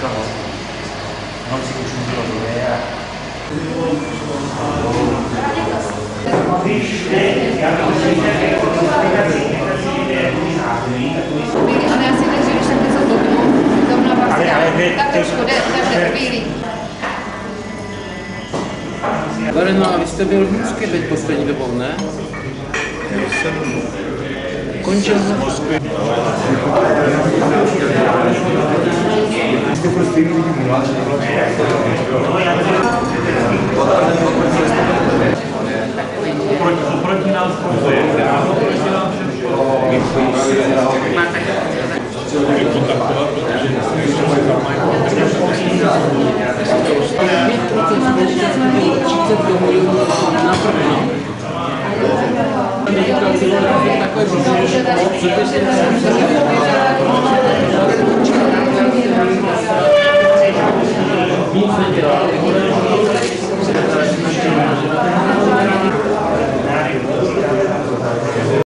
si už můžu rozvoje a chvíli, ale já si tak, že když tak něco blbnu, zrovna Ale- vlastně, ale vy- tak trošku jde, takže chvíli. Vereno, a vy jste byl v Moskvě teď poslední dobou, ne? Končil v Moskvě. Oproti nám funguje. Pět procent společnosti bylo 30 milionů na prkno. Takové, že Gracias.